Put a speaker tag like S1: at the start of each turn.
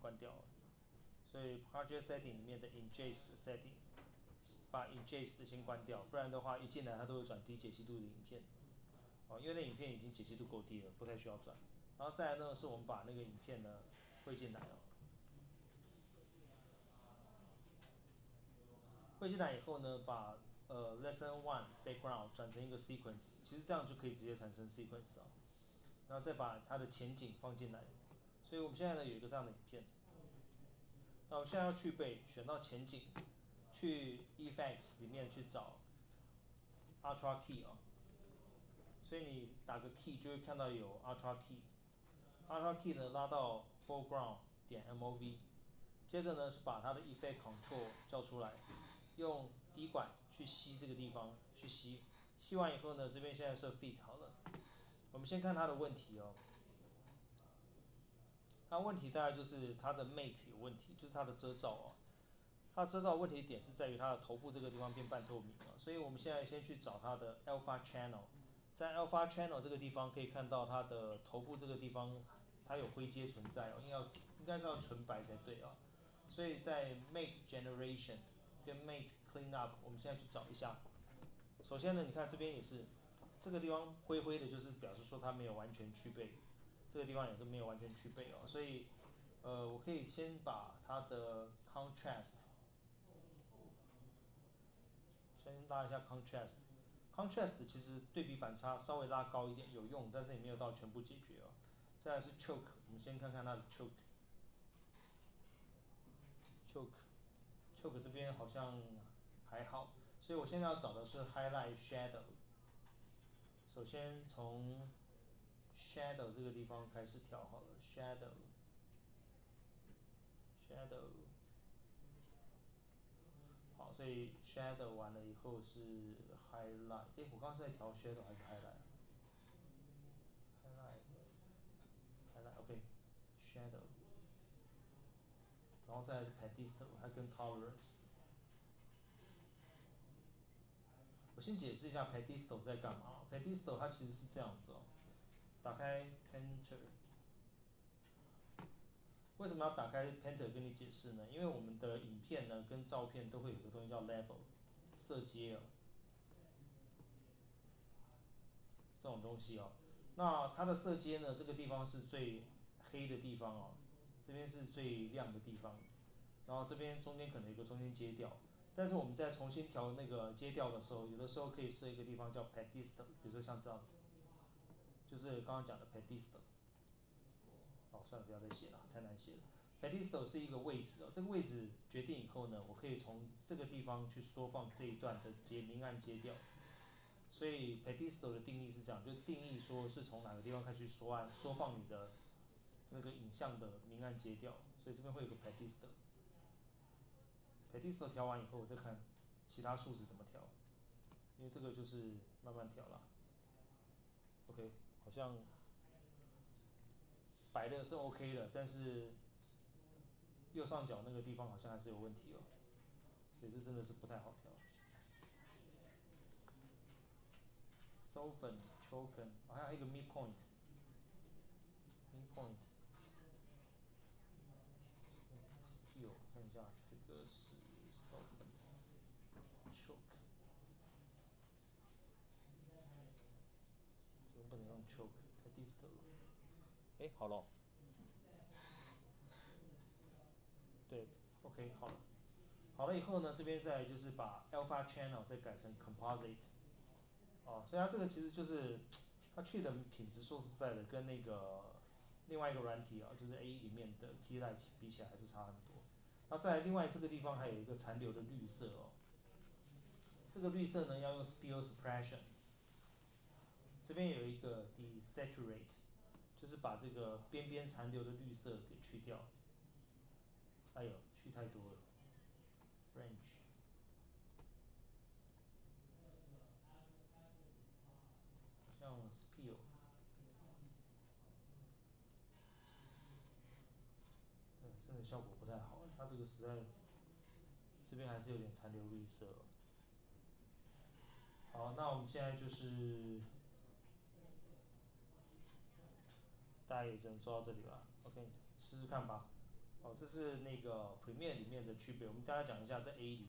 S1: 关掉了，所以 project setting 里面的 ingest setting 把 ingest 先关掉，不然的话一进来它都会转低解析度的影片，哦，因为那影片已经解析度够低了，不太需要转。然后再来呢，是我们把那个影片呢汇进来了，汇进来以后呢，把呃 lesson one background 转成一个 sequence，其实这样就可以直接产生 sequence 啊。然后再把它的前景放进来，所以我们现在呢有一个这样的影片。那我现在要去背，选到前景，去 effects 里面去找 ultra key 啊。所以你打个 key 就会看到有 ultra key，ultra key 呢拉到 foreground 点 mov，接着呢是把它的 effect control 叫出来，用滴管去吸这个地方，去吸，吸完以后呢这边现在设 fit 好了。我们先看它的问题哦，那问题大概就是它的 mate 有问题，就是它的遮罩哦。它遮罩问题点是在于它的头部这个地方变半透明了，所以我们现在先去找它的 alpha channel，在 alpha channel 这个地方可以看到它的头部这个地方它有灰阶存在哦，应该要应该是要纯白才对哦。所以在 mate generation 跟 mate clean up，我们现在去找一下。首先呢，你看这边也是。这个地方灰灰的，就是表示说它没有完全具备，这个地方也是没有完全去背哦，所以，呃，我可以先把它的 contrast，先拉一下 contrast，contrast 其实对比反差稍微拉高一点有用，但是也没有到全部解决哦。再来是 choke，我们先看看它的 choke，choke，choke 这边好像还好，所以我现在要找的是 highlight shadow。首先从 shadow 这个地方开始调好了，shadow，shadow，好，所以 shadow 完了以后是 highlight，哎，我刚刚是在调 shadow 还是 highlight？highlight，highlight，OK，shadow，然后再来是 pedestal，还跟 tolerance。我先解释一下 pedestal 在干嘛。pedestal 它其实是这样子哦，打开 painter，为什么要打开 painter 跟你解释呢？因为我们的影片呢跟照片都会有个东西叫 level，色阶哦，这种东西哦。那它的色阶呢，这个地方是最黑的地方哦，这边是最亮的地方，然后这边中间可能有个中间阶调。但是我们在重新调那个阶调的时候，有的时候可以设一个地方叫 pedestal，比如说像这样子，就是刚刚讲的 pedestal。好，算了，不要再写了，太难写了。pedestal 是一个位置哦，这个位置决定以后呢，我可以从这个地方去缩放这一段的阶明暗阶调。所以 pedestal 的定义是这样，就定义说是从哪个地方开始缩暗缩放你的那个影像的明暗阶调，所以这边会有个 pedestal。pedestal 调完以后，我再看其他数值怎么调，因为这个就是慢慢调了。OK，好像白的是 OK 的，但是右上角那个地方好像还是有问题哦，所以这真的是不太好调。Soften, choken，还有一个 midpoint，midpoint。Still，看一下这个是 soften choke，不能用 choke，太 d i s t 了。哎，好了。对，OK，好了。好了以后呢，这边再就是把 alpha channel 再改成 composite。哦，所以它这个其实就是它去的品质，说实在的，跟那个。另外一个软体啊，就是 A 里面的 Keylight 比起来还是差很多。那在另外这个地方还有一个残留的绿色哦，这个绿色呢要用 Spill Suppression。这边有一个 Desaturate，就是把这个边边残留的绿色给去掉。哎呦，去太多了。Range。像 Spill。真的效果不太好，它这个实在，这边还是有点残留绿色。好，那我们现在就是，大家也只能做到这里了，OK，试试看吧。哦，这是那个 Premiere 里面的区别，我们大家讲一下在 A 里